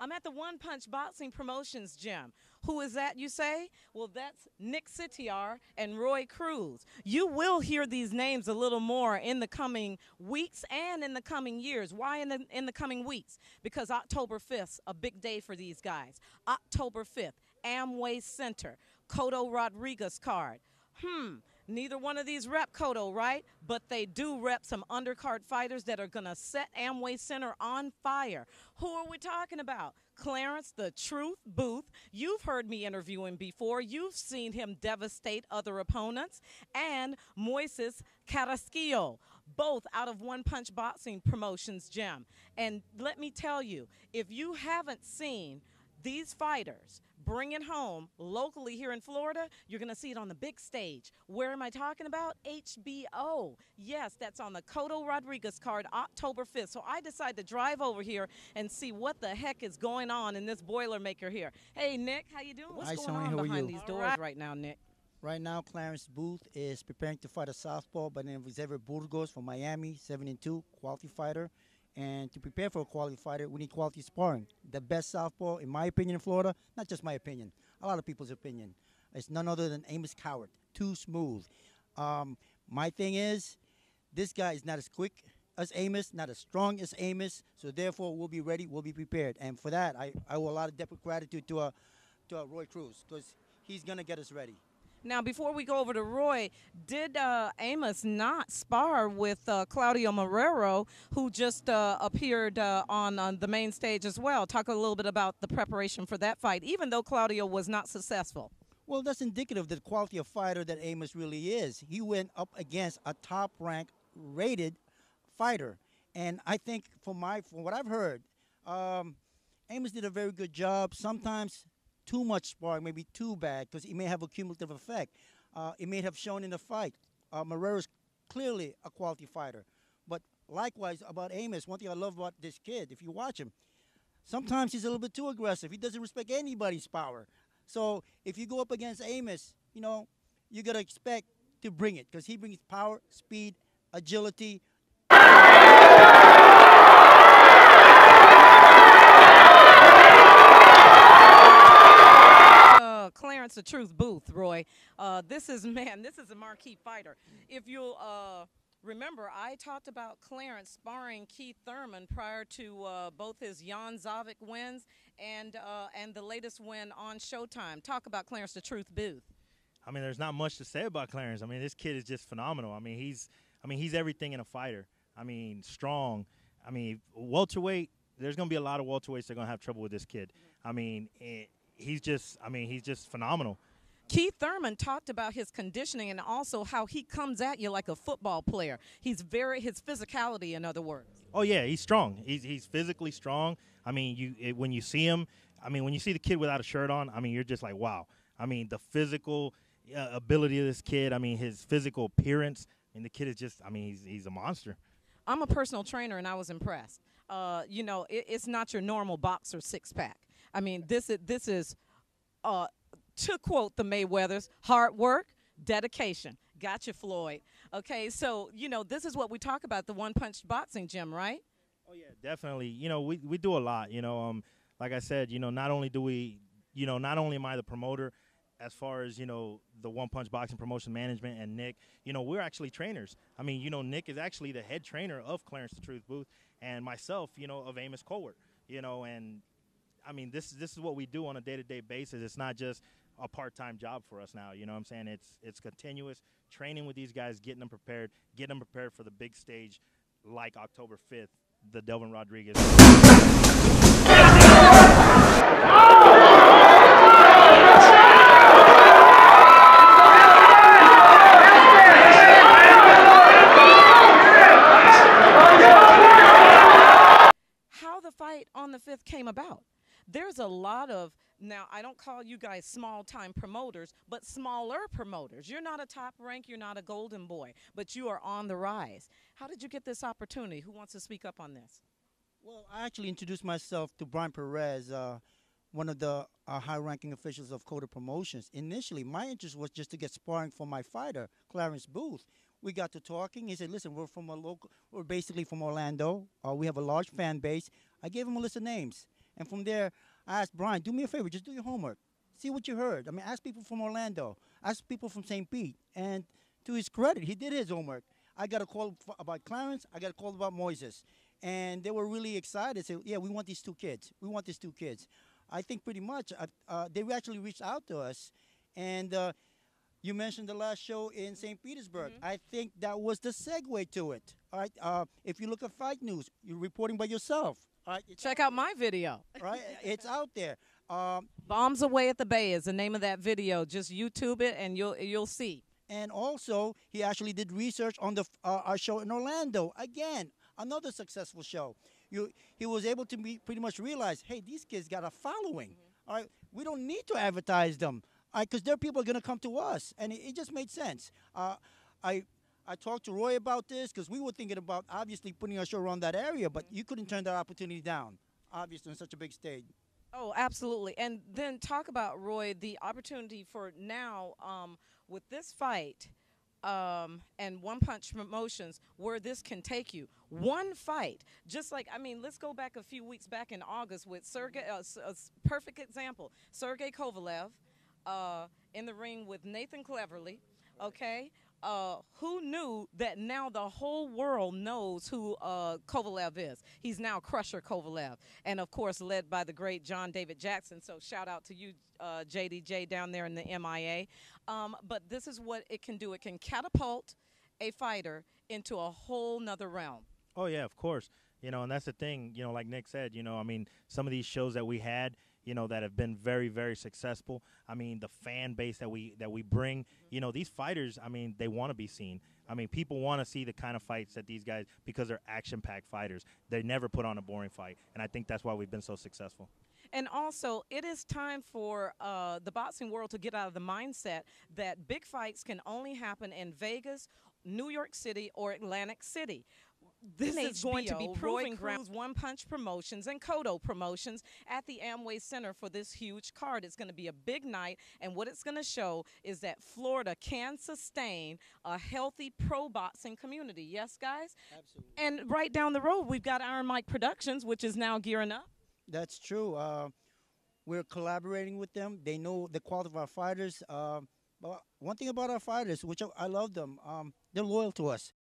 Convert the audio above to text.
at the One Punch Boxing Promotions gym. Who is that, you say? Well, that's Nick Sitiar and Roy Cruz. You will hear these names a little more in the coming weeks and in the coming years. Why in the, in the coming weeks? Because October 5th, a big day for these guys. October 5th, Amway Center, Cotto Rodriguez card. Hmm, Neither one of these rep Cotto, right? But they do rep some undercard fighters that are going to set Amway Center on fire. Who are we talking about? Clarence the Truth Booth. You've heard me interview him before. You've seen him devastate other opponents. And Moises Carrasquillo, both out of One Punch Boxing Promotions Gym. And let me tell you, if you haven't seen these fighters bring it home locally here in Florida, you're going to see it on the big stage. Where am I talking about? HBO. Yes, that's on the Cotto Rodriguez card October 5th. So I decided to drive over here and see what the heck is going on in this Boilermaker here. Hey, Nick, how you doing? What's Hi, going Sonee, on how behind you? these doors right. right now, Nick? Right now, Clarence Booth is preparing to fight a southpaw by the name of Xavier Burgos from Miami, 72, quality fighter. And to prepare for a quality fighter, we need quality sparring. The best southpaw, in my opinion, in Florida, not just my opinion, a lot of people's opinion, is none other than Amos Cowart. Too smooth. Um, my thing is, this guy is not as quick as Amos, not as strong as Amos, so therefore we'll be ready, we'll be prepared. And for that, I, I owe a lot of of gratitude to, uh, to uh, Roy Cruz, because he's going to get us ready. Now, before we go over to Roy, did uh, Amos not spar with uh, Claudio Marrero, who just uh, appeared uh, on, on the main stage as well? Talk a little bit about the preparation for that fight, even though Claudio was not successful. Well, that's indicative of the quality of fighter that Amos really is. He went up against a top rank rated fighter. And I think from my from what I've heard, um, Amos did a very good job. Sometimes too much sparring may be too bad because it may have a cumulative effect. Uh, it may have shown in the fight. Uh, is clearly a quality fighter. But likewise about Amos, one thing I love about this kid, if you watch him, sometimes he's a little bit too aggressive. He doesn't respect anybody's power. So if you go up against Amos, you know, you got to expect to bring it because he brings power, speed, agility. Uh, Clarence the Truth Booth, Roy. Uh, this is, man, this is a marquee fighter. If you'll uh, remember, I talked about Clarence sparring Keith Thurman prior to uh, both his Jan Zaveck wins and, uh, and the latest win on Showtime. Talk about Clarence the Truth Booth. I mean, there's not much to say about Clarence. I mean, this kid is just phenomenal. I mean, he's, I mean, he's everything in a fighter. I mean, strong. I mean, welterweight. There's going to be a lot of welterweights that are going to have trouble with this kid. I mean, it, he's just. I mean, he's just phenomenal. Keith Thurman talked about his conditioning and also how he comes at you like a football player. He's very his physicality, in other words. Oh yeah, he's strong. He's he's physically strong. I mean, you it, when you see him, I mean, when you see the kid without a shirt on, I mean, you're just like, wow. I mean, the physical uh, ability of this kid. I mean, his physical appearance. I mean, the kid is just. I mean, he's he's a monster. I'm a personal trainer, and I was impressed. Uh, you know, it, it's not your normal boxer six pack. I mean, this is this is, uh, to quote the Mayweathers, hard work, dedication. Gotcha, Floyd. Okay, so you know, this is what we talk about the One Punch Boxing Gym, right? Oh yeah, definitely. You know, we we do a lot. You know, um, like I said, you know, not only do we, you know, not only am I the promoter, as far as you know, the One Punch Boxing Promotion Management and Nick, you know, we're actually trainers. I mean, you know, Nick is actually the head trainer of Clarence the Truth Booth, and myself, you know, of Amos Cowart. You know, and I mean, this this is what we do on a day to day basis. It's not just a part time job for us now. You know what I'm saying? It's it's continuous training with these guys, getting them prepared, getting them prepared for the big stage, like October 5th, the Delvin Rodriguez. How the fight on the fifth came about. There's a lot of now I don't call you guys small time promoters, but smaller promoters. You're not a top rank, you're not a golden boy, but you are on the rise. How did you get this opportunity? Who wants to speak up on this? Well, I actually introduced myself to Brian Perez, uh, one of the uh, high-ranking officials of Cotto Promotions. Initially, my interest was just to get sparring for my fighter, Clarence Booth. We got to talking. He said, "Listen, we're from a local. We're basically from Orlando. Uh, we have a large fan base." I gave him a list of names, And from there, I asked Brian, do me a favor, just do your homework. See what you heard. I mean, ask people from Orlando, ask people from St. Pete. And to his credit, he did his homework. I got a call about Clarence, I got a call about Moises. And they were really excited. Say, yeah, we want these two kids. We want these two kids. I think pretty much uh, uh, they actually reached out to us. And uh, you mentioned the last show in St. Petersburg. I think that was the segue to it. All right. Uh, if you look at Fight News, you're reporting by yourself. All right. Check out my video. right. it's out there. Um, Bombs Away at the Bay is the name of that video. Just YouTube it and you'll you'll see. and also, he actually did research on the uh, our show in Orlando. Again, another successful show. You, he was able to be, pretty much realize, hey, these kids got a following. All right, we don't need to advertise them, because their people are going to come to us, and it, it just made sense. Uh, I. I talked to Roy about this because we were thinking about obviously putting our show around that area, but you couldn't turn that opportunity down, obviously, on such a big stage. Oh, absolutely. And then talk about Roy the opportunity for now um, with this fight um, and One Punch Promotions, where this can take you. One fight, just like I mean, let's go back a few weeks back in August with Sergey. Uh, a perfect example: Sergey Kovalev uh, in the ring with Nathan Cleverly. Okay. Uh, who knew that now the whole world knows who uh, Kovalev is? He's now Crusher Kovalev, and of course, led by the great John David Jackson. So, shout out to you, uh, JDJ, down there in the MIA. Um, but this is what it can do it can catapult a fighter into a whole nother realm. Oh yeah, of course. You know, and that's the thing. You know, like Nick said. You know, I mean, some of these shows that we had, you know, that have been very, very successful. I mean, the fan base that we that we bring. You know, these fighters. I mean, they want to be seen. I mean, people want to see the kind of fights that these guys because they're action-packed fighters. They never put on a boring fight, and I think that's why we've been so successful. And also, it is time for uh, the boxing world to get out of the mindset that big fights can only happen in Vegas, New York City, or Atlantic City. This is going to be proving Roy grounds, One Punch Promotions and Cotto Promotions at the Amway Center for this huge card. It's going to be a big night, and what it's going to show is that Florida can sustain a healthy pro boxing community. Yes, guys? Absolutely. And right down the road, we've got Iron Mike Productions, which is now gearing up. That's true. Uh, we're collaborating with them. They know the quality of our fighters. Uh, but one thing about our fighters, which I, I love them, um, they're loyal to us.